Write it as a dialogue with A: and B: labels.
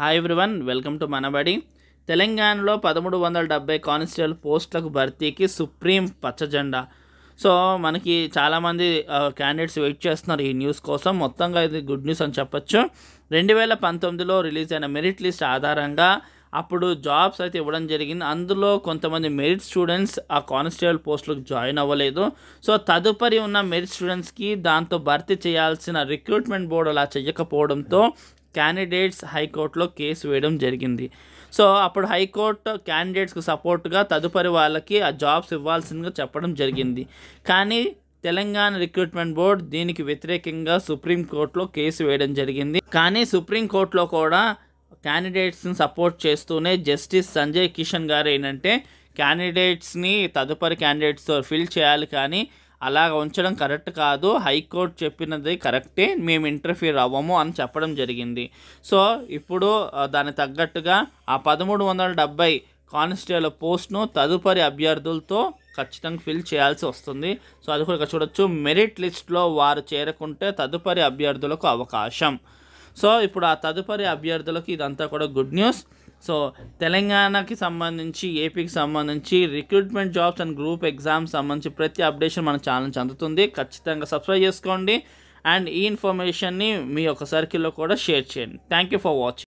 A: Hi everyone welcome to Manabadi తెలంగాణలో పదమూడు వందల డెబ్బై కానిస్టేబుల్ పోస్టులకు భర్తీకి సుప్రీం పచ్చజెండా. సో మనకి చాలామంది క్యాండిడేట్స్ వెయిట్ చేస్తున్నారు ఈ న్యూస్ కోసం. మొత్తంగా ఇది గుడ్ న్యూస్ అని చెప్పొచ్చు. రెండు వేల పంతొమ్మిదిలో రిలీజ్ అయిన మెరిట్ లిస్ట్ ఆధారంగా అప్పుడు జాబ్స్ అయితే ఇవ్వడం జరిగింది. అందులో కొంతమంది మెరిట్ స్టూడెంట్స్ ఆ కానిస్టేబుల్ పోస్టులకు జాయిన్ అవ్వలేదు. సో తదుపరి ఉన్న మెరిట్ స్టూడెంట్స్కి దాంతో భర్తీ చేయాల్సిన రిక్రూట్మెంట్ బోర్డు అలా చేయకపోవడంతో క్యాండిడేట్స్ హైకోర్టులో కేసు వేయడం జరిగింది. సో అప్పుడు హైకోర్టు క్యాండిడేట్స్కు సపోర్ట్గా తదుపరి వాళ్ళకి ఆ జాబ్స్ ఇవ్వాల్సిందిగా చెప్పడం జరిగింది. కానీ తెలంగాణ రిక్రూట్మెంట్ బోర్డ్ దీనికి వ్యతిరేకంగా సుప్రీంకోర్టులో కేసు వేయడం జరిగింది. కానీ సుప్రీంకోర్టులో కూడా క్యాండిడేట్స్ని సపోర్ట్ చేస్తూనే జస్టిస్ సంజయ్ కిషన్ గారు ఏంటంటే క్యాండిడేట్స్ని తదుపరి క్యాండిడేట్స్తో ఫిల్ చేయాలి కానీ అలాగ ఉంచడం కరెక్ట్ కాదు. హైకోర్టు చెప్పినది కరెక్టే. మేము ఇంటర్ఫీర్ అవ్వము అని చెప్పడం జరిగింది. సో ఇప్పుడు దానికి తగ్గట్టుగా ఆ పదమూడు వందల డెబ్బై కానిస్టేబుల్ పోస్ట్ను తదుపరి అభ్యర్థులతో ఖచ్చితంగా ఫిల్ చేయాల్సి వస్తుంది. సో అది కూడా ఇక్కడ చూడొచ్చు. మెరిట్ లిస్ట్లో వారు చేరకుంటే తదుపరి అభ్యర్థులకు అవకాశం. సో ఇప్పుడు ఆ తదుపరి అభ్యర్థులకు ఇదంతా కూడా గుడ్ న్యూస్. సో తెలంగాణకి సంబంధించి ఏపీకి సంబంధించి recruitment jobs and group exams సంబంధించి ప్రతి అప్డేషన్ మన ఛానల్ నుంచి అందుతుంది. ఖచ్చితంగా సబ్స్క్రైబ్ చేసుకోండి. అండ్ ఈ ఇన్ఫర్మేషన్ని మీ యొక్క సర్కిల్లో కూడా షేర్ చేయండి. Thank you for watching